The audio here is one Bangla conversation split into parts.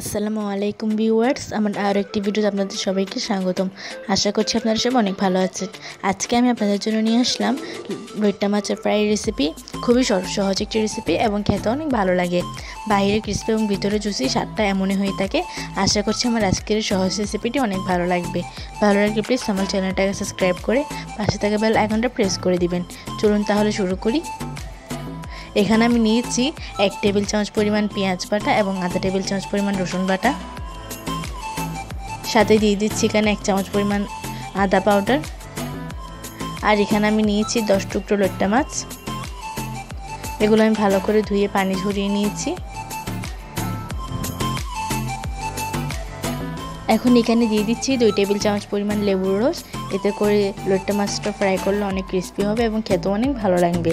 আসসালামু আলাইকুম ভিউয়ার্স, আমার আরও একটি ভিডিওতে আপনাদের সবাইকে স্বাগতম। আশা করছি আপনারা সব অনেক ভালো আছেন। আজকে আমি আপনাদের জন্য নিয়ে আসলাম লইট্টা মাছের ফ্রাই রেসিপি খুবই সহজ একটি রেসিপি এবং খেতে অনেক ভালো লাগে। বাইরে ক্রিস্পি এবং ভিতরে জুসি স্বাদটা এমনই হয়ে থাকে। আশা করছি আমার আজকের সহজ রেসিপিটি অনেক ভালো লাগবে। ভালো লাগলে প্লিজ আমার চ্যানেলটাকে সাবস্ক্রাইব করে পাশে থাকা বেল আইকনটা প্রেস করে দিবেন। চলুন তাহলে শুরু করি। এখানে আমি নিয়েছি এক টেবিল চামচ পরিমাণ পেঁয়াজ বাটা এবং আধা টেবিল চামচ পরিমাণ রসুন বাটা। সাথে দিয়ে দিচ্ছি এখানে এক চামচ পরিমাণ আদা পাউডার আর এখানে আমি নিয়েছি দশ টুকরো লোট্টা মাছ। এগুলো আমি ভালো করে ধুয়ে পানি ঝরিয়ে নিয়েছি। এখন এখানে দিয়ে দিচ্ছি দুই টেবিল চামচ পরিমাণ লেবুর রস। এতে করে লোট্টা মাছটা ফ্রাই করলে অনেক ক্রিস্পি হবে এবং খেতেও অনেক ভালো লাগবে।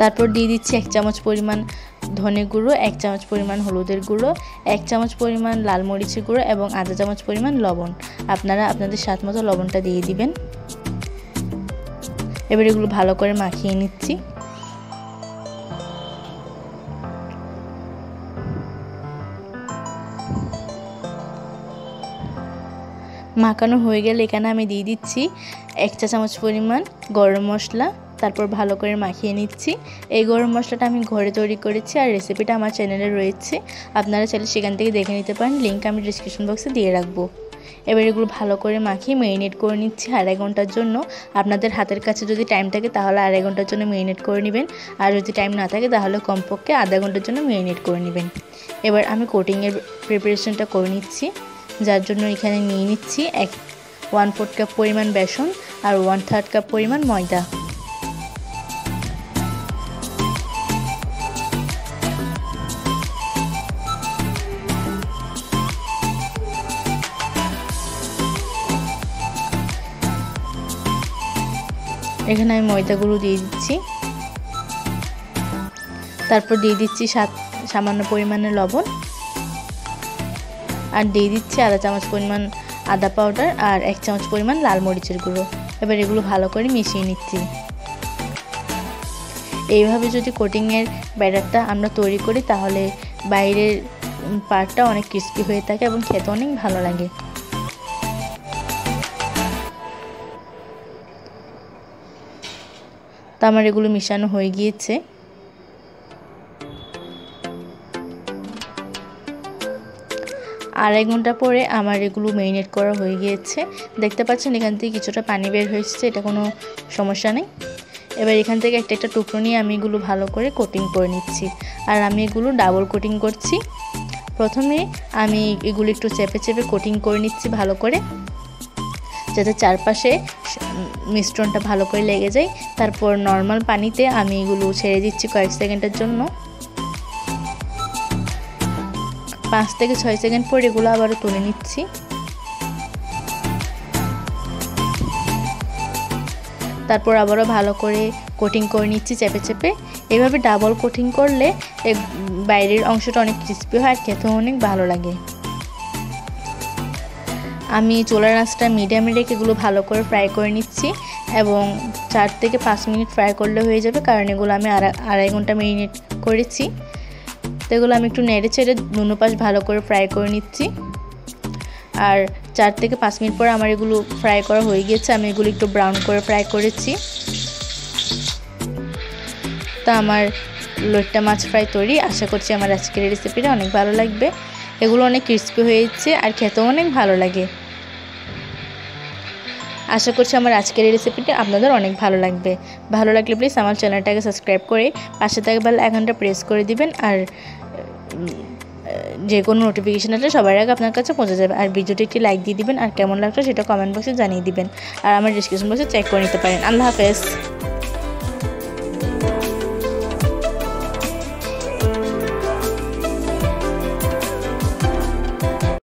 তারপর দিয়ে দিচ্ছি এক চামচ পরিমাণ ধনে গুঁড়ো, এক চামচ পরিমাণ হলুদের গুঁড়ো, এক চামচ পরিমাণ লাল মরিচের গুঁড়ো এবং আধা চামচ পরিমাণ লবণ। আপনারা আপনাদের স্বাদ মতো লবণটা দিয়ে দিবেন। এবার এগুলো ভালো করে মাখিয়ে নিচ্ছি। মাখানো হয়ে গেলে এখানে আমি দিয়ে দিচ্ছি এক চা চামচ পরিমাণ গরম মশলা তারপর ভালো করে মাখিয়ে নিচ্ছি। এই গরম মশলাটা আমি ঘরে তৈরি করেছি আর রেসিপিটা আমার চ্যানেলে রয়েছে। আপনারা চাইলে সেখান থেকে দেখে নিতে পারেন লিঙ্ক আমি ডিসক্রিপশন বক্সে দিয়ে রাখব। এবার এগুলো ভালো করে মাখিয়ে মেরিনেট করে নিচ্ছি আড়াই ঘণ্টার জন্য। আপনাদের হাতের কাছে যদি টাইম থাকে তাহলে আড়াই ঘণ্টার জন্য মেরিনেট করে নেবেন। আর যদি টাইম না থাকে তাহলে কমপক্ষে আধা ঘণ্টার জন্য মেরিনেট করে নেবেন। এবার আমি কোটিংয়ের প্রিপারেশনটা করে নিচ্ছি। যার জন্য এখানে নিয়ে নিচ্ছি এক ওয়ান ফোর্থ কাপ পরিমাণ বেসন আর ওয়ান থার্ড কাপ পরিমাণ ময়দা। এখানে আমি ময়দা গুঁড়ো দিয়ে দিচ্ছি। তারপর দিয়ে দিচ্ছি সাত, সামান্য পরিমাণে লবণ। আর দিয়ে দিচ্ছি আধা চামচ পরিমাণ আদা পাউডার আর এক চামচ পরিমাণ লাল মরিচের গুঁড়ো। এবার এগুলো ভালো করে মিশিয়ে নিচ্ছি। এইভাবে যদি কোটিংয়ের ব্যাটারটা আমরা তৈরি করি, তাহলে বাইরের পার্টটা অনেক ক্রিস্পি হয়ে থাকে এবং খেতে অনেক ভালো লাগে। তো আমার এগুলো মিশানো হয়ে গিয়েছে। আড়াই ঘণ্টা পরে আমার এগুলো মেরিনেট করা হয়ে গিয়েছে। দেখতে পাচ্ছেন, এখান থেকে কিছুটা পানি বের হয়েছে এটা কোনো সমস্যা নেই। এবার এখান থেকে একটা একটা টুকরো নিয়ে আমি এগুলো ভালো করে কোটিং করে নিচ্ছি। আর আমি এগুলো ডাবল কোটিং করছি। প্রথমে আমি এগুলো একটু চেপে চেপে কোটিং করে নিচ্ছি ভালো করে। যাতে চারপাশে মিশ্রণটা ভালো করে লেগে যায়। তারপর নর্মাল পানিতে আমি এগুলো ছেড়ে দিচ্ছি কয়েক সেকেন্ডের জন্য। পাঁচ থেকে ছয় সেকেন্ড পর এগুলো আবারও তুলে নিচ্ছি। তারপর আবারও ভালো করে কোটিং করে নিচ্ছি চেপে চেপে। এভাবে ডাবল কোটিং করলে বাইরের অংশটা অনেক ক্রিস্পি হয় আর খেতেও অনেক ভালো লাগে। আমি চোলার আঁচটা মিডিয়ামে রেখে এগুলো ভালো করে ফ্রাই করে নিচ্ছি এবং চার থেকে পাঁচ মিনিট ফ্রাই করলে হয়ে যাবে, কারণ এগুলো আমি আড়াই ঘণ্টা মেরিনেট করেছি। তো এগুলো আমি একটু নেড়ে ছেড়ে দুনো পাশ ভালো করে ফ্রাই করে নিচ্ছি। আর চার থেকে পাঁচ মিনিট পর আমার এগুলো ফ্রাই করা হয়ে গিয়েছে, আমি এগুলো একটু ব্রাউন করে ফ্রাই করেছি। তা আমার লোট্টা মাছ ফ্রাই তৈরি, আশা করছি আমার আজকের রেসিপিটা অনেক ভালো লাগবে। এগুলো অনেক ক্রিস্পি হয়েছে আর খেতেও অনেক ভালো লাগে। আশা করছি আমার আজকের এই রেসিপিটি আপনাদের অনেক ভালো লাগবে। ভালো লাগলে প্লিজ আমার চ্যানেলটাকে সাবস্ক্রাইব করে পাশে থাকা ভালো এখনটা প্রেস করে দিবেন আর যে কোনো নোটিফিকেশান আসলে সবার আগে আপনার কাছে পৌঁছে যাবে। আর ভিডিওটি একটি লাইক দিয়ে দিবেন আর কেমন লাগল সেটা কমেন্ট বক্সে জানিয়ে দিবেন। আর আমার ডিসক্রিপশন বক্সে চেক করে নিতে পারেন। আল্লাহ হাফেজ।